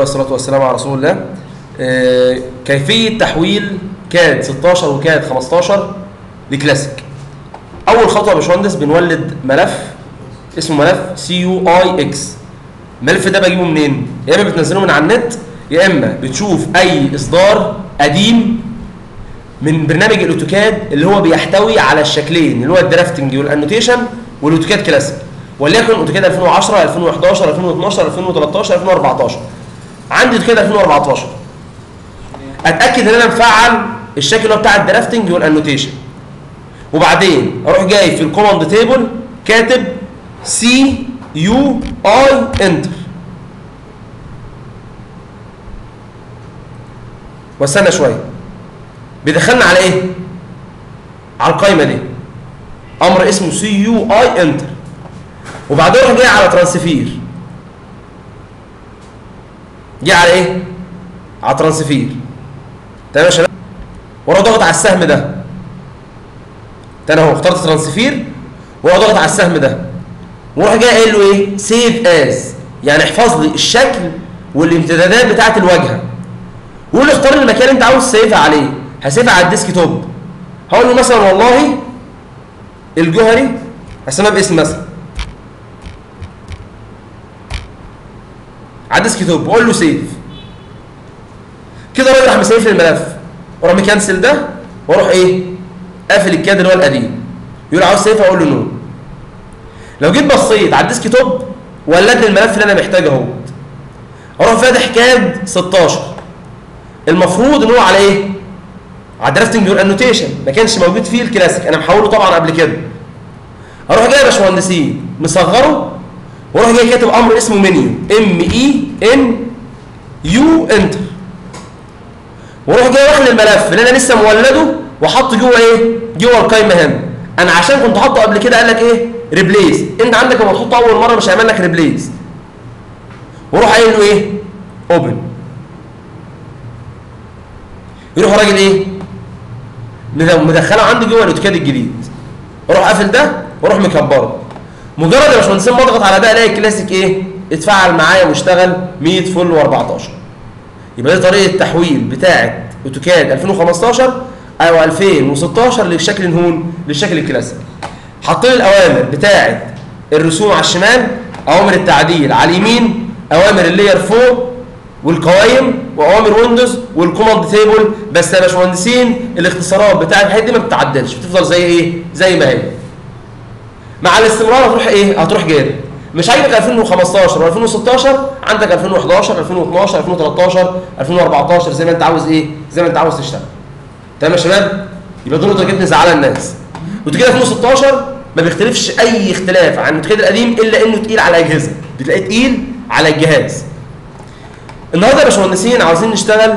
والصلاة والسلام على رسول الله. آه، كيفية تحويل CAD 16 و CAD 15 لكلاسيك. أول خطوة يا باشمهندس بنولد ملف اسمه ملف CUIX الملف ده بجيبه منين؟ يا إما بتنزله من على النت يا إما بتشوف أي إصدار قديم من برنامج ال AutoCAD اللي هو بيحتوي على الشكلين اللي هو ال drafting وال annotation وال AutoCAD classic. وليكن AutoCAD 2010 2011 2012 2013 2014 عندي كده 2014 أتأكد إن أنا مفعل الشكل اللي هو بتاع ال drafting وال annotation وبعدين أروح جاي في ال command table كاتب CUI enter واستنى شوية. بيدخلنا على إيه؟ على القايمة دي. أمر اسمه CUI enter وبعدين أروح جاي على transfer جه على إيه؟ على transfer. تمام يا شباب؟ وأروح ضاغط على السهم ده. تاني اهو اخترت transfer وأروح ضاغط على السهم ده. وأروح جاي قايل له إيه؟ save as يعني احفظ لي الشكل والامتدادات بتاعت الواجهة. وقول لي اختار المكان اللي انت عاوز تسيفها عليه. هسيفها على ال desktop. هقول له مثلا والله الجوهري هسميها باسم مثلا. على ال desktop واقول له save. كده الراجل راح مسيف الملف. وأروح مكنسل ده وأروح إيه؟ قافل ال CAD اللي هو القديم. يقول عاوز save؟ أقول له no. لو جيت بصيت على ال desktop ولد لي الملف اللي أنا محتاجه أهو. أروح فاتح CAD 16 المفروض إن هو على إيه؟ على ال drafting وال annotation ما كانش موجود فيه الكلاسيك. أنا محوله طبعا قبل كده. أروح جاي يا باشمهندسين مصغره وأروح جاي كاتب أمر اسمه menu M E N U enter وأروح جاي واخد الملف اللي أنا لسه مولده وحطه جوه إيه؟ جوه القايمة هنا. أنا عشان كنت حاطه قبل كده قال لك إيه؟ replace أنت عندك لما تحطه أول مرة مش هيعمل لك replace وأروح قايل له إيه؟ open يروح الراجل إيه؟ مدخله عندي جوه ال AutoCAD الجديد. أروح قافل ده وأروح مكبره. مجرد يا باشمهندسين ما اضغط على ده الاقي الكلاسيك إيه؟ اتفعل معايا واشتغل 100 فل و14 يبقى دي طريقة التحويل بتاعة AutoCAD 2015 أو 2016 للشكل الهون للشكل الكلاسيك. حاطين الأوامر بتاعة الرسوم على الشمال أوامر التعديل على اليمين أوامر ال layer فوق والقوائم وأوامر Windows وال command table. بس يا باشمهندسين الاختصارات بتاعة الحاجات دي ما بتتعدلش بتفضل زي إيه؟ زي ما هي. مع الاستمرار هتروح إيه؟ هتروح جاري. مش عاجبك 2015 و2016 عندك 2011 2012 2013 2014 زي ما أنت عاوز إيه؟ زي ما أنت عاوز تشتغل. تمام يا شباب؟ يبقى دول جدا زعلان الناس. وتجي 2016 ما بيختلفش أي اختلاف عن التخيل القديم إلا إنه تقيل على الاجهزه بتلاقيه تقيل على الجهاز. النهارده يا باشمهندسين عاوزين نشتغل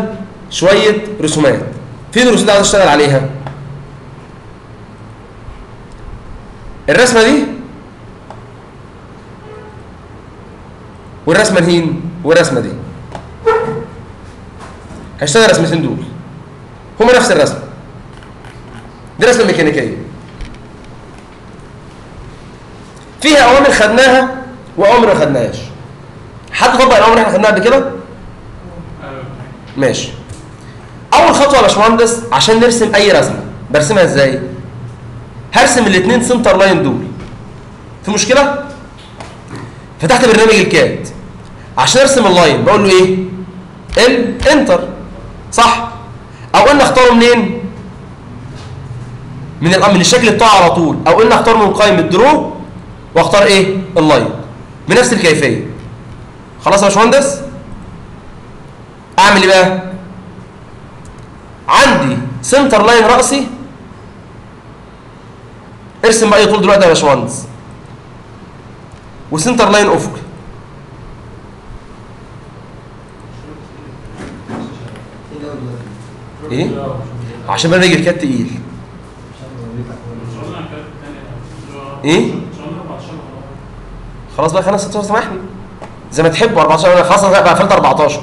شوية رسومات. فين الرسومات اللي عاوز أشتغل عليها؟ الرسمة دي؟ والرسمة الهين والرسمة دي. هشتغل الرسمتين دول. هما نفس الرسمة. دي رسمة ميكانيكية. فيها اوامر خدناها واوامر ما خدناهاش. حد طبق الاوامر إحنا خدناها قبل كده؟ ماشي. أول خطوة يا باشمهندس عشان نرسم أي رسمة. برسمها إزاي؟ هرسم الاثنين سنتر لاين دول. في مشكلة؟ فتحت برنامج الكاد. عشان ارسم اللاين بقول له إيه؟ L enter. صح؟ أو ان اختاره منين؟ من من الشكل بتاعه على طول. أو ان اختار من قائمة draw واختار إيه؟ اللاين. بنفس الكيفية. خلاص يا باشمهندس؟ أعمل إيه بقى؟ عندي سنتر لاين رأسي ارسم بقى طول دلوقتي يا باشمهندس. و center line افقي إيه؟ عشان برنامج الكاد تقيل. إيه؟ خلاص بقى خلاص 16 سامحني زي ما تحبوا 14 خلاص أنا بقى قفلت 14